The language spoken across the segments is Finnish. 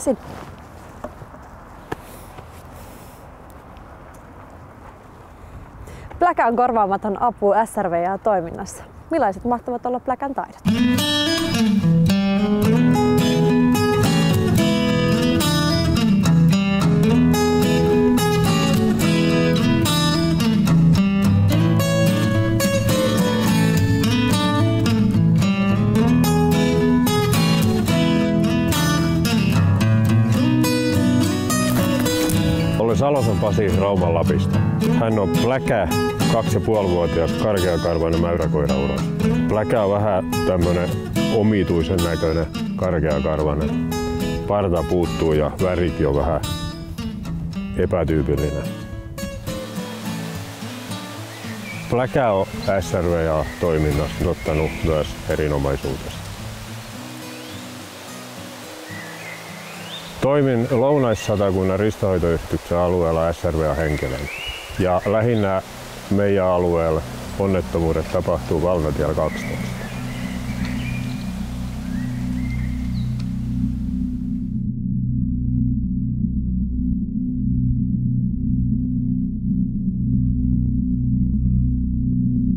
Sinne. Pläkä on korvaamaton apu SRVA-toiminnassa. Millaiset mahtavat olla Pläkän taidot? Olen Salosen Pasi Rauman Lapista. Hän on pläkä, kaksi ja puolivuotias karkeakarvainen mäyräkoirauros. Pläkä on vähän tämmönen omituisen näköinen karkeakarvainen. Parta puuttuu ja värikin on vähän epätyypillinen. Pläkä on SRVA toiminnassa ottanut myös erinomaisuudesta. Toimin Lounais-Satakunnan ristohoitoyhdistyksen alueella SRVA henkilön. Ja lähinnä meidän alueella onnettomuudet tapahtuu Valtatiellä 12.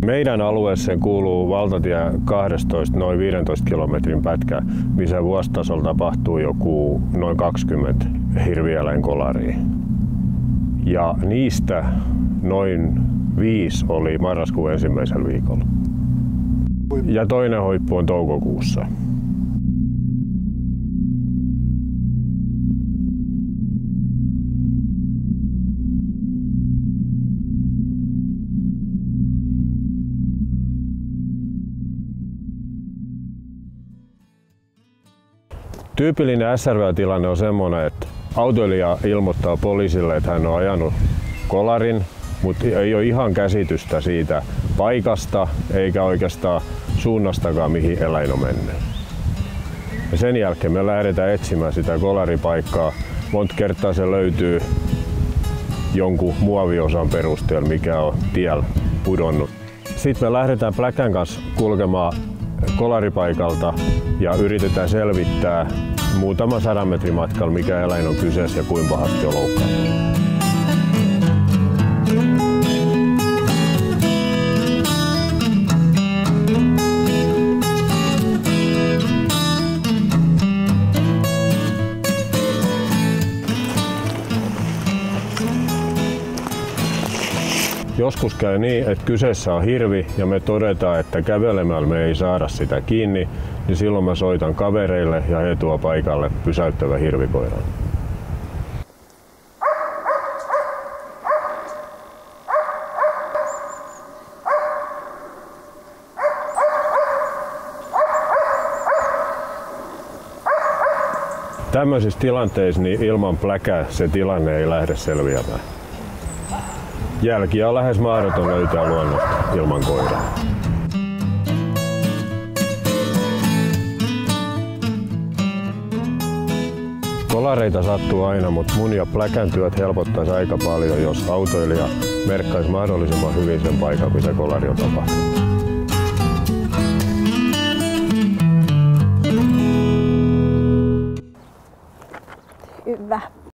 Meidän alueeseen kuuluu valtatie 12 noin 15 kilometrin pätkä, missä vuositasolla tapahtuu joku noin 20 hirvieläinkolaria. Ja niistä noin viisi oli marraskuun ensimmäisellä viikolla. Ja toinen hoippu on toukokuussa. Tyypillinen SRV-tilanne on semmoinen, että autoilija ilmoittaa poliisille, että hän on ajanut kolarin, mutta ei ole ihan käsitystä siitä paikasta eikä oikeastaan suunnastakaan, mihin eläin on mennyt. Ja sen jälkeen me lähdetään etsimään sitä kolaripaikkaa. Monta kertaa se löytyy jonkun muoviosan perusteella, mikä on tiellä pudonnut. Sitten me lähdetään pläkän kanssa kulkemaan kolaripaikalta ja yritetään selvittää muutama sadan metrin matkalla, mikä eläin on kyseessä ja kuinka pahasti on loukkaantunut. Joskus käy niin, että kyseessä on hirvi ja me todetaan, että kävelemällä me ei saada sitä kiinni, niin silloin mä soitan kavereille ja he tuo paikalle pysäyttävä hirvikoiran. Tämmöisissä tilanteissa niin ilman pläkää se tilanne ei lähde selviämään. Jälkiä on lähes mahdoton löytää luonnosta ilman koiraa. Kolareita sattuu aina, mutta mun ja pläkän työt helpottaisi aika paljon, jos autoilija merkkaisi mahdollisimman hyvin sen paikan, missä kolari on tapahtunut. Hyvä.